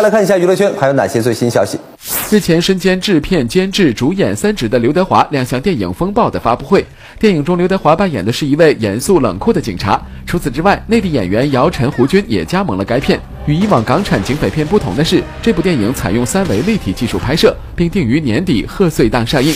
来看一下娱乐圈还有哪些最新消息？日前身兼制片监制主演三职的刘德华亮相电影风暴的发布会。电影中刘德华扮演的是一位严肃冷酷的警察除此之外内地演员姚晨胡军也加盟了该片。与以往港产警匪片不同的是这部电影采用三维立体技术拍摄并定于年底贺岁档上映。